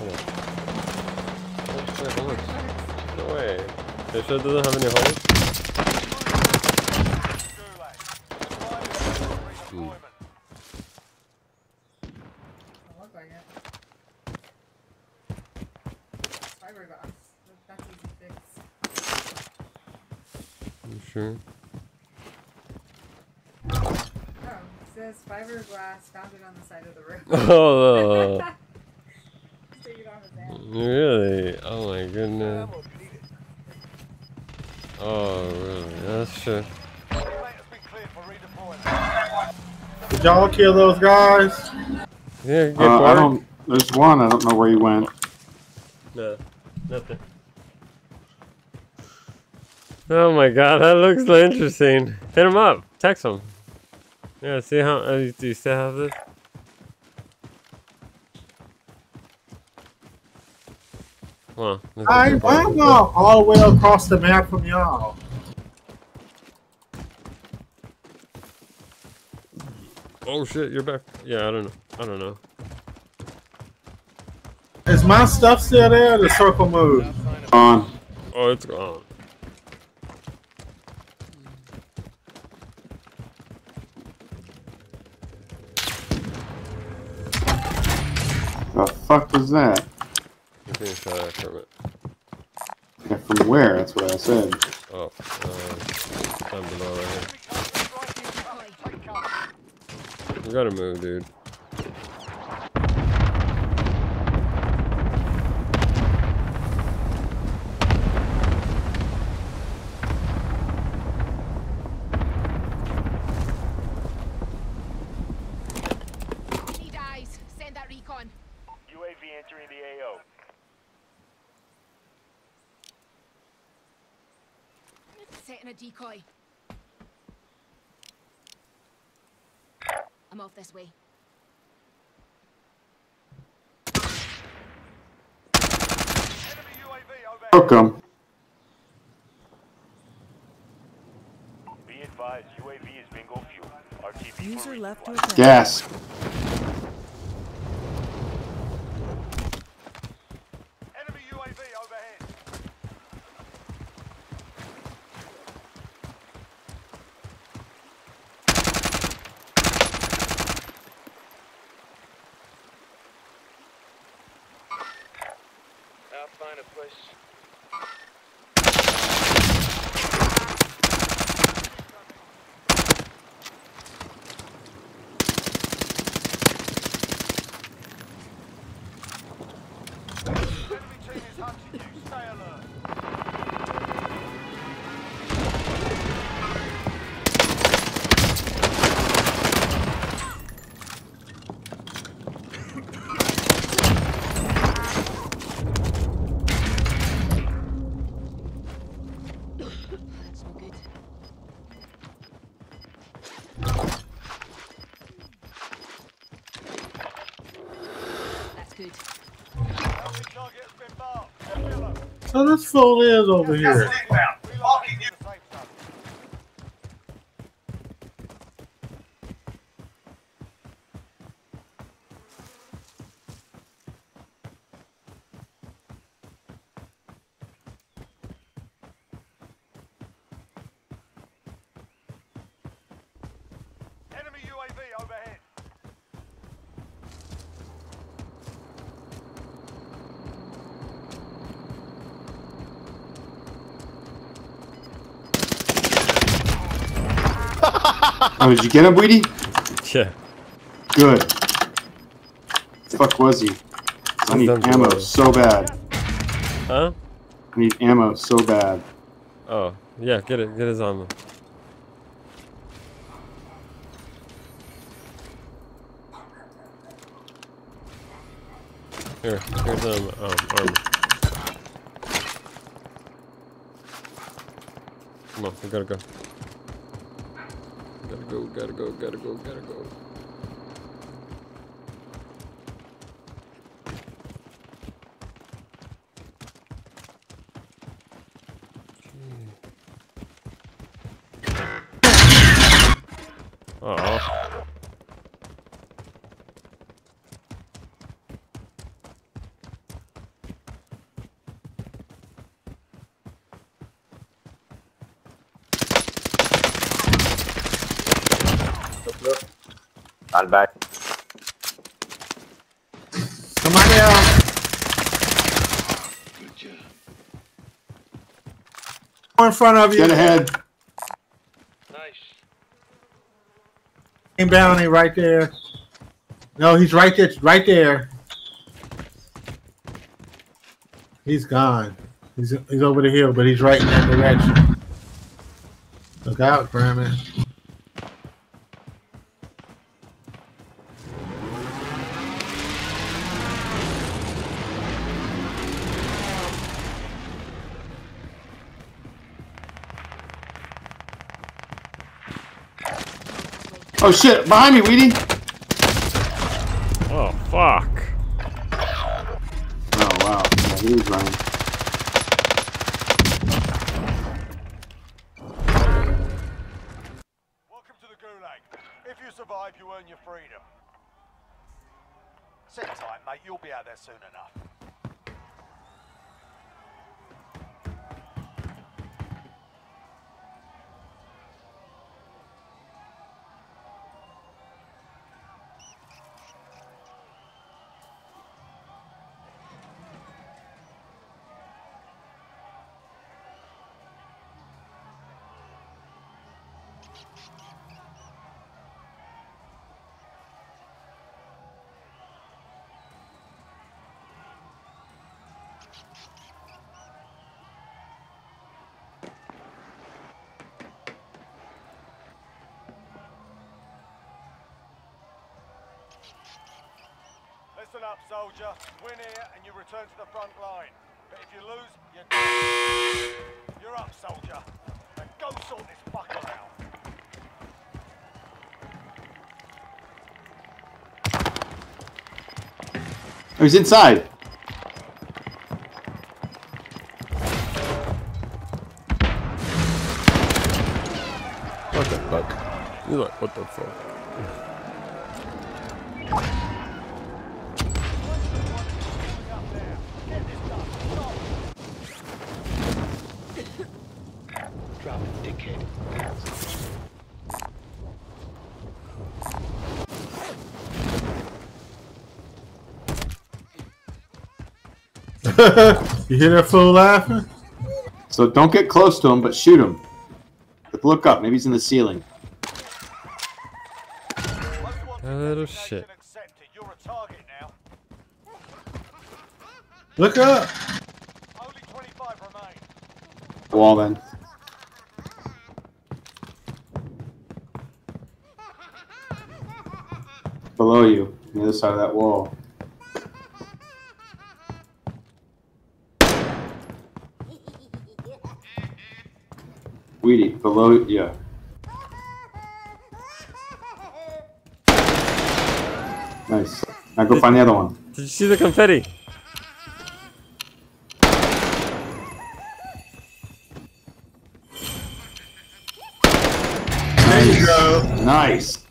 Hold on. Oh, wait, hold on. No way. They sure doesn't have any holes? Doesn't look like it. Fiberglass. That's easy fix. You sure? Oh, it says fiberglass founded on the side of the roof. Oh, no. Take it off his hand. Really? Oh my goodness. Oh, really? That's true. Did y'all kill those guys? Yeah, get Uh, I don't. There's one. I don't know where he went. No, nothing. Oh my god, that looks interesting. Hit him up. Text him. Yeah, see how. Uh, do you still have this? Come on. I, get why bored. am I all the way across the map from y'all? Oh shit, you're back. Yeah, I don't know. I don't know. Is my stuff still there? or The circle moved. On. Oh, it's gone. The fuck was that? You can try from it. Yeah, from where? That's what I said. Oh, uh, down below right here. You gotta move, dude. Need eyes. Send that recon. UAV entering the AO. Setting a decoy. I'm off this way. Welcome. Be advised, UAV is bingo fuel. RTB User left to resupply. attack. Gas. So this fool is over here. Reloading to the safe zone. Enemy UAV overhead. Oh, did you get him, Weedy? Yeah. Good. fuck was he? I need ammo so bad. Huh? I need ammo so bad. Oh, yeah, get it. Get his armor. Here, here's um, um armor. Come on, we gotta go. Gotta go, gotta go, gotta go, gotta go. Oh. On back. Somebody else. In front of you. Get ahead. Nice. King Bounty right there. No, he's right there. Right there. He's gone. He's he's over the hill, but he's right in that direction. Look out, Grandma. Oh shit! Behind me, Weedy. Oh, fuck. Oh wow. Yeah, he was running. Welcome to the Gulag. If you survive, you earn your freedom. Sit tight, mate. You'll be out there soon enough. Listen up, soldier. Win here and you return to the front line. But if you lose, you're. You're up, soldier. Now go sort this fucker out. Oh, he's inside. What the fuck? you hear that fool laughing? So don't get close to him, but shoot him. Look up. Maybe he's in the ceiling. A little shit. You're a target now. Look up. Only 25 remain. Wall then. Below you, on the other side of that wall. Weedy, below, yeah. Nice. Now go find the other one. Did you see the confetti? There you go. Nice.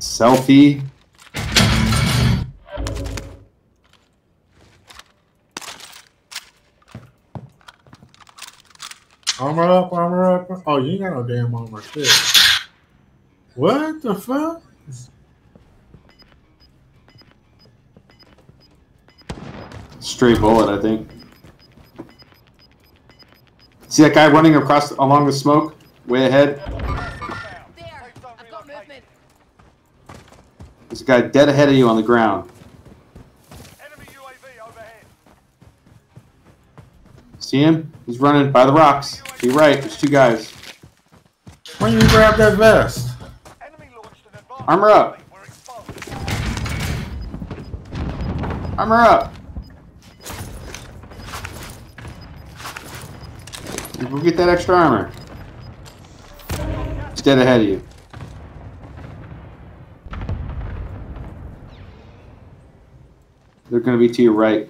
Selfie. Armor up, armor up. Oh, you ain't got no damn armor. Shit. What the fuck? Straight bullet, I think. See that guy running across along the smoke? Way ahead? There, I've got movement. There's a guy dead ahead of you on the ground. Enemy UAV overhead. See him? He's running by the rocks. To your right, there's two guys. When you grab that vest? Armor up. Armor up! Go get that extra armor. He's dead ahead of you. They're gonna be to your right.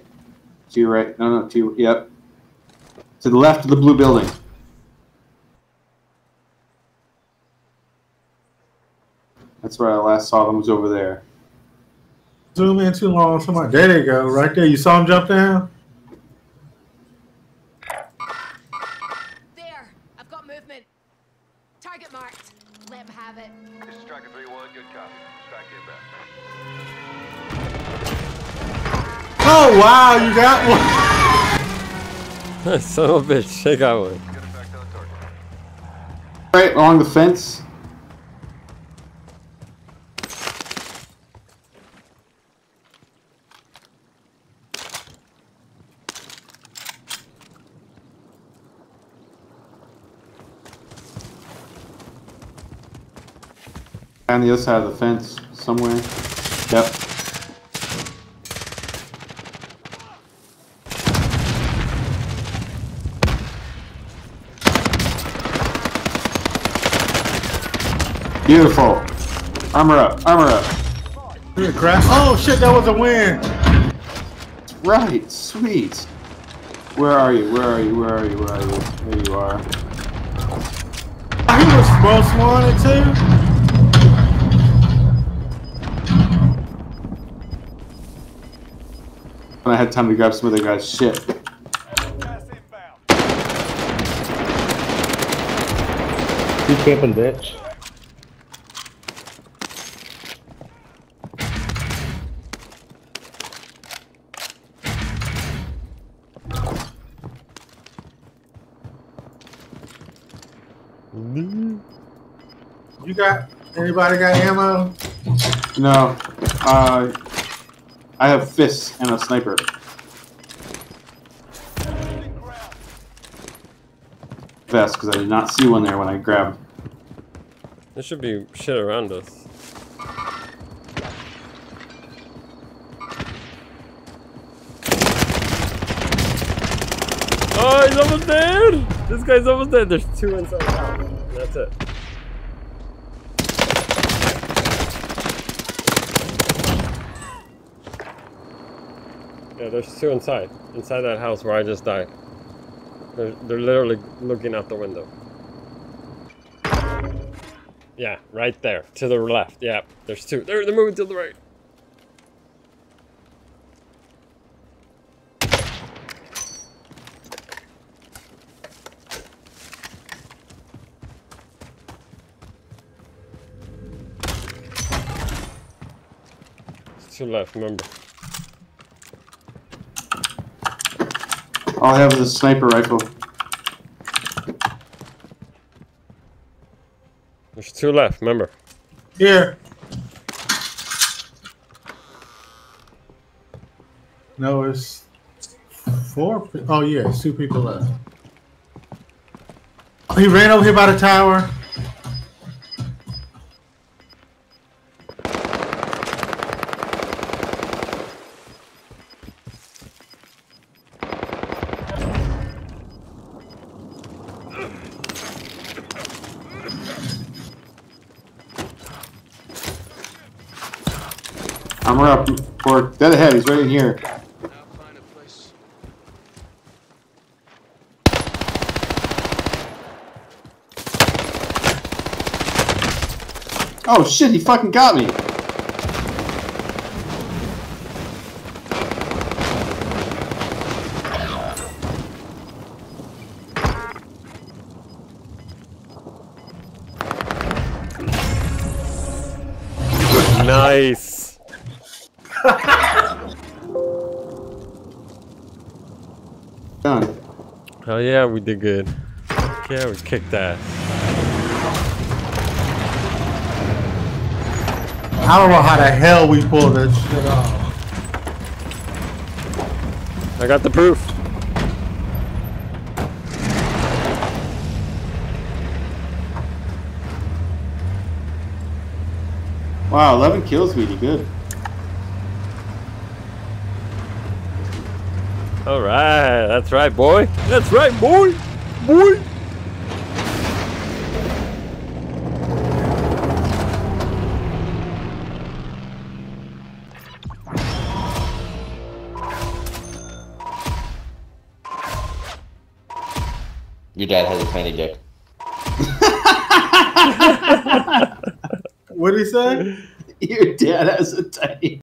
To your right. No, no, to your, yep. To the left of the blue building. That's where I last saw them was over there. Zoom in too long. Somebody, there they go, right there. You saw him jump down. There, I've got movement. Target marked. Let him have it. This is Striker Three One. Good copy. Strike inbound. Oh wow, you got one. Son of a bitch, I got one. Right along the fence. On the other side of the fence, somewhere. Yep. Beautiful. Armor up, armor up. Good. Oh shit, that was a win. Right, sweet. Where are you? Where are you? Where are you? Where are you? There you are. He was most wanted too. When I had time to grab some of other guy's shit. Gas. You camping, bitch. You got anybody got ammo? No. Uh, I have fists and a sniper. Vest, because I did not see one there when I grabbed. There should be shit around us. Oh, he's almost dead! This guy's almost dead. There's two inside. That's it. Yeah, there's two inside. Inside that house where I just died. They're, they're literally looking out the window. Yeah, right there. To the left. Yeah, there's two. They're, they're moving to the right. Two left, remember. All I have the sniper rifle. There's two left, remember. Here. No, it's four. Oh yeah, it's two people left. He ran over here by the tower. Dead ahead. He's right in here. Oh shit! He fucking got me. Done. Oh yeah, we did good. Yeah, we kicked ass. I don't know how the hell we pulled this shit off. I got the proof. Wow, 11 kills, really good. All right, that's right, boy. That's right, boy. Boy. Your dad has a tiny dick. What did he say? Your dad has a tiny